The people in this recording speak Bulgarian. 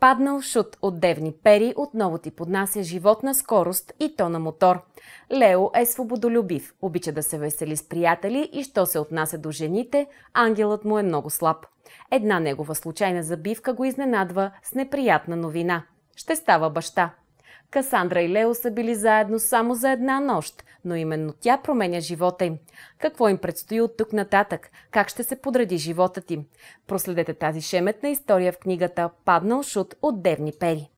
Паднал шут от девни пери отново ти поднася животна скорост и то на мотор. Лео е свободолюбив, обича да се весели с приятели и що се отнася до жените, ангелът му е много слаб. Една негова случайна забивка го изненадва с неприятна новина. Ще става баща. Касандра и Лео са били заедно само за една нощ, но именно тя променя живота им. Какво им предстои от тук нататък? Как ще се подреди животът им? Проследете тази шеметна история в книгата Паднал шут от Девни Пери.